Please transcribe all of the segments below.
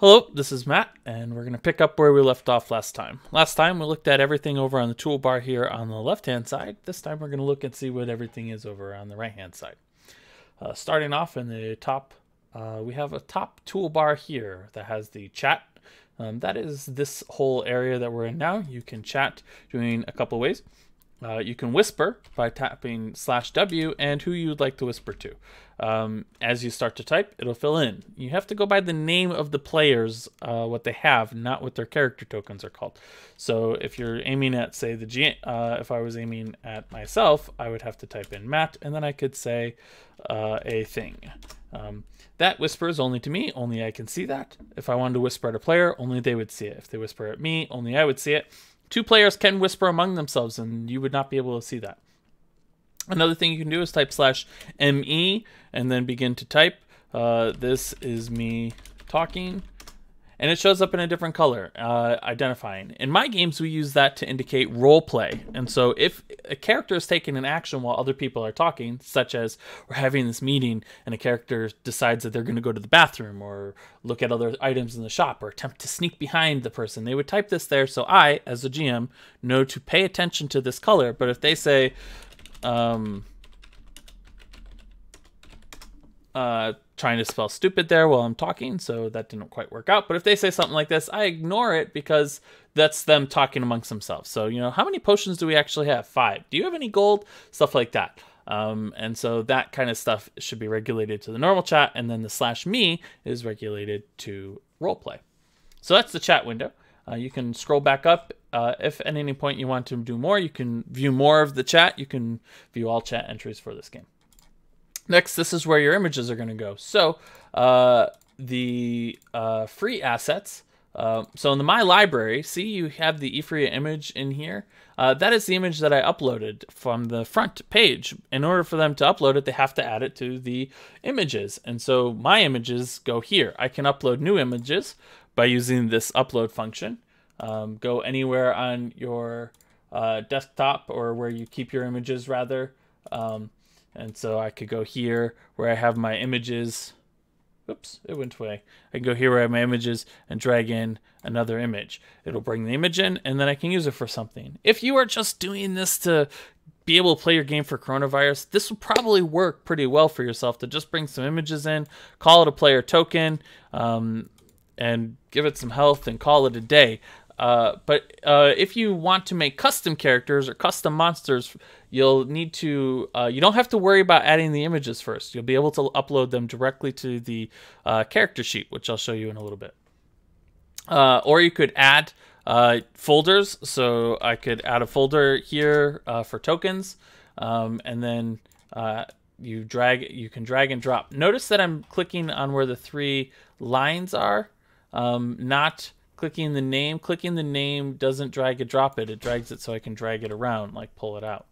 Hello, this is Matt, and we're going to pick up where we left off last time. Last time we looked at everything over on the toolbar here on the left-hand side. This time we're going to look and see what everything is over on the right-hand side. Uh, starting off in the top, uh, we have a top toolbar here that has the chat. Um, that is this whole area that we're in now. You can chat doing a couple ways. Uh, you can whisper by tapping slash W and who you'd like to whisper to. Um, as you start to type, it'll fill in. You have to go by the name of the players, uh, what they have, not what their character tokens are called. So if you're aiming at, say, the G, uh, if I was aiming at myself, I would have to type in Matt, and then I could say uh, a thing. Um, that whispers only to me, only I can see that. If I wanted to whisper at a player, only they would see it. If they whisper at me, only I would see it. Two players can whisper among themselves, and you would not be able to see that. Another thing you can do is type slash ME and then begin to type. Uh, this is me talking and it shows up in a different color, uh, identifying. In my games, we use that to indicate role play. And so if a character is taking an action while other people are talking, such as we're having this meeting and a character decides that they're going to go to the bathroom or look at other items in the shop or attempt to sneak behind the person, they would type this there so I, as a GM, know to pay attention to this color. But if they say, um, uh, trying to spell stupid there while I'm talking, so that didn't quite work out. But if they say something like this, I ignore it because that's them talking amongst themselves. So, you know, how many potions do we actually have? Five. Do you have any gold? Stuff like that. Um, and so that kind of stuff should be regulated to the normal chat, and then the slash me is regulated to roleplay. So that's the chat window. Uh, you can scroll back up. Uh, if at any point you want to do more, you can view more of the chat. You can view all chat entries for this game. Next, this is where your images are going to go. So uh, the uh, free assets. Uh, so in the My Library, see you have the Ifria image in here. Uh, that is the image that I uploaded from the front page. In order for them to upload it, they have to add it to the images. And so my images go here. I can upload new images by using this upload function. Um, go anywhere on your uh, desktop or where you keep your images rather. Um, and so I could go here where I have my images. Oops, it went away. I can go here where I have my images and drag in another image. It'll bring the image in and then I can use it for something. If you are just doing this to be able to play your game for coronavirus, this will probably work pretty well for yourself to just bring some images in, call it a player token, um, and give it some health and call it a day. Uh, but uh, if you want to make custom characters or custom monsters, you'll need to. Uh, you don't have to worry about adding the images first. You'll be able to upload them directly to the uh, character sheet, which I'll show you in a little bit. Uh, or you could add folders. So I could add a folder here for tokens, um, and then you drag. You can drag and drop. Notice that I'm clicking on where the three lines are, um, not clicking the name. Clicking the name doesn't drag and drop it. It drags it so I can drag it around, like pull it out.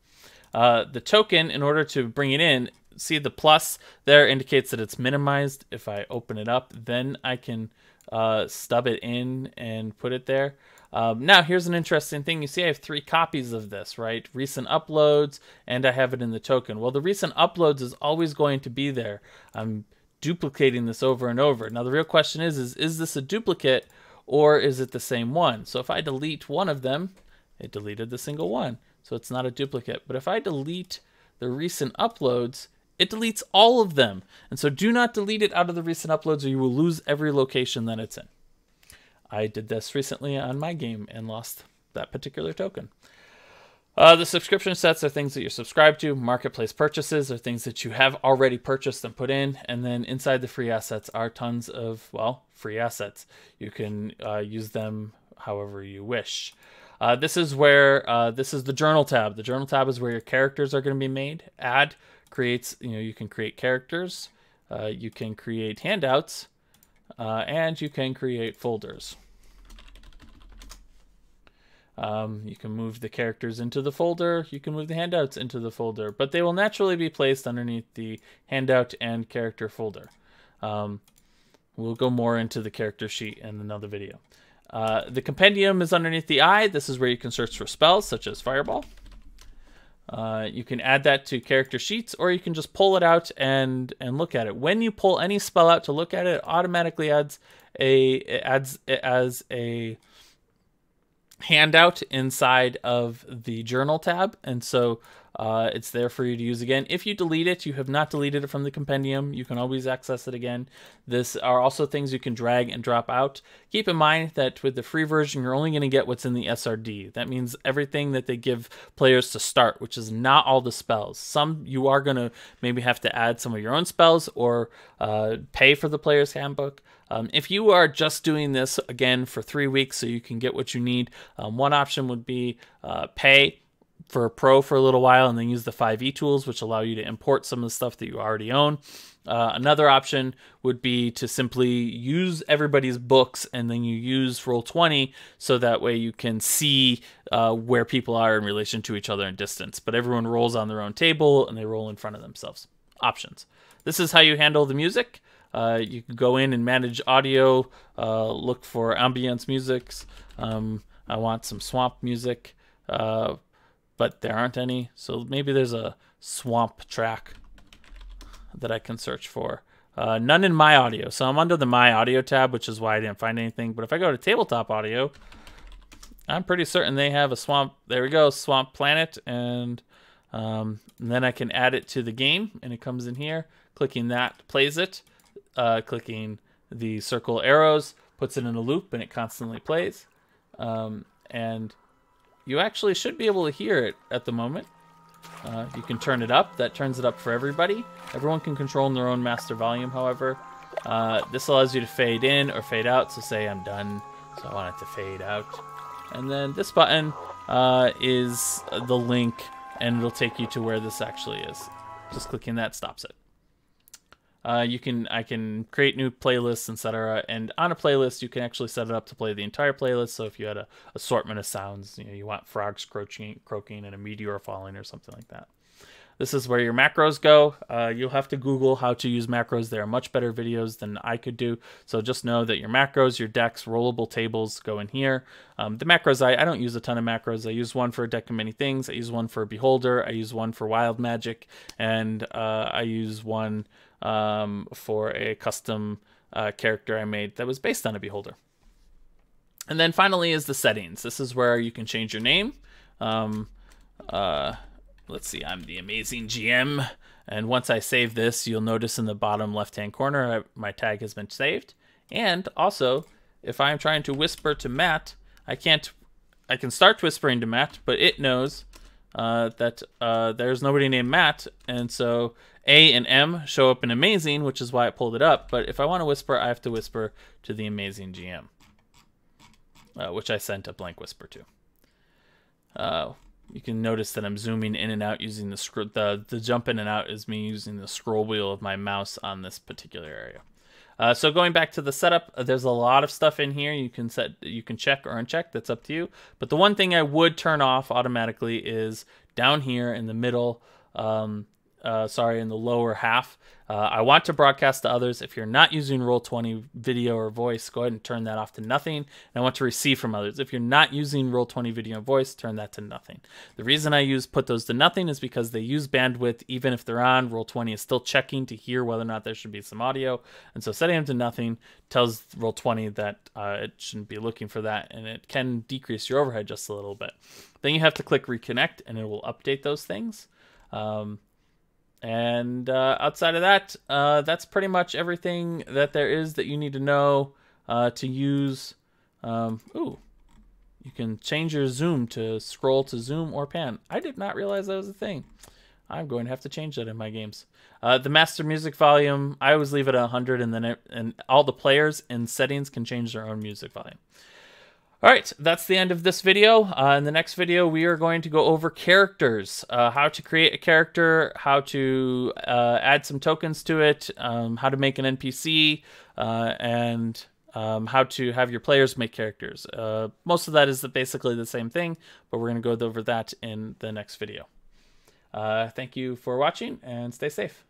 Uh, the token, in order to bring it in, see the plus there indicates that it's minimized. If I open it up, then I can uh, stub it in and put it there. Um, now, here's an interesting thing. You see, I have three copies of this, right? Recent uploads, and I have it in the token. Well, the recent uploads is always going to be there. I'm duplicating this over and over. Now, the real question is, is, is this a duplicate or is it the same one? So if I delete one of them, it deleted the single one. So it's not a duplicate. But if I delete the recent uploads, it deletes all of them. And so do not delete it out of the recent uploads or you will lose every location that it's in. I did this recently on my game and lost that particular token. Uh, the subscription sets are things that you're subscribed to. Marketplace purchases are things that you have already purchased and put in. And then inside the free assets are tons of, well, free assets. You can uh, use them however you wish. Uh, this is where, uh, this is the journal tab. The journal tab is where your characters are going to be made. Add creates, you know, you can create characters. Uh, you can create handouts. Uh, and you can create folders. Um, you can move the characters into the folder. You can move the handouts into the folder, but they will naturally be placed underneath the handout and character folder. Um, we'll go more into the character sheet in another video. Uh, the compendium is underneath the eye. This is where you can search for spells such as fireball. Uh, you can add that to character sheets, or you can just pull it out and and look at it. When you pull any spell out to look at it, it automatically adds a it adds as a handout inside of the journal tab, and so uh, it's there for you to use again. If you delete it, you have not deleted it from the compendium. You can always access it again. This are also things you can drag and drop out. Keep in mind that with the free version, you're only going to get what's in the SRD. That means everything that they give players to start, which is not all the spells. Some you are going to maybe have to add some of your own spells or uh, pay for the player's handbook. Um, if you are just doing this again for three weeks so you can get what you need, um, one option would be uh, pay for Pro for a little while and then use the 5e tools, which allow you to import some of the stuff that you already own. Uh, another option would be to simply use everybody's books and then you use Roll20 so that way you can see uh, where people are in relation to each other in distance. But everyone rolls on their own table and they roll in front of themselves. Options. This is how you handle the music. Uh, you can go in and manage audio, uh, look for ambience musics. Um, I want some swamp music. Uh, but there aren't any. So maybe there's a swamp track that I can search for. Uh, none in my audio. So I'm under the my audio tab, which is why I didn't find anything. But if I go to tabletop audio, I'm pretty certain they have a swamp. There we go, swamp planet. And, um, and then I can add it to the game and it comes in here. Clicking that plays it. Uh, clicking the circle arrows puts it in a loop and it constantly plays. Um, and you actually should be able to hear it at the moment. Uh, you can turn it up. That turns it up for everybody. Everyone can control their own master volume, however. Uh, this allows you to fade in or fade out. So say I'm done, so I want it to fade out. And then this button uh, is the link, and it'll take you to where this actually is. Just clicking that stops it. Uh, you can I can create new playlists, etc. And on a playlist, you can actually set it up to play the entire playlist. So if you had a assortment of sounds, you know, you want frogs croaking, croaking, and a meteor falling, or something like that. This is where your macros go. Uh, you'll have to Google how to use macros. There are much better videos than I could do. So just know that your macros, your decks, rollable tables go in here. Um, the macros, I, I don't use a ton of macros. I use one for a deck of many things. I use one for a Beholder. I use one for Wild Magic. And uh, I use one um, for a custom uh, character I made that was based on a beholder. And then finally is the settings. This is where you can change your name. Um, uh, let's see, I'm the amazing GM. And once I save this, you'll notice in the bottom left-hand corner, my tag has been saved. And also, if I'm trying to whisper to Matt, I can't, I can start whispering to Matt, but it knows uh, that uh, there's nobody named Matt, and so A and M show up in Amazing, which is why I pulled it up. But if I want to whisper, I have to whisper to the Amazing GM, uh, which I sent a blank whisper to. You can notice that I'm zooming in and out using the scroll. The the jump in and out is me using the scroll wheel of my mouse on this particular area. Uh, so going back to the setup, uh, there's a lot of stuff in here you can set, you can check or uncheck. That's up to you. But the one thing I would turn off automatically is down here in the middle. Um, uh, sorry, in the lower half. Uh, I want to broadcast to others. If you're not using Roll20 video or voice, go ahead and turn that off to nothing. And I want to receive from others. If you're not using Roll20 video and voice, turn that to nothing. The reason I use put those to nothing is because they use bandwidth. Even if they're on, Roll20 is still checking to hear whether or not there should be some audio. And so setting them to nothing tells Roll20 that uh, it shouldn't be looking for that. And it can decrease your overhead just a little bit. Then you have to click reconnect and it will update those things. Um, and uh, outside of that, uh, that's pretty much everything that there is that you need to know uh, to use. Um, ooh, you can change your zoom to scroll to zoom or pan. I did not realize that was a thing. I'm going to have to change that in my games. Uh, the master music volume, I always leave it at 100, and then it, and all the players in settings can change their own music volume. All right, that's the end of this video. Uh, in the next video, we are going to go over characters, uh, how to create a character, how to uh, add some tokens to it, um, how to make an NPC, uh, and um, how to have your players make characters. Uh, most of that is basically the same thing, but we're going to go over that in the next video. Uh, thank you for watching and stay safe.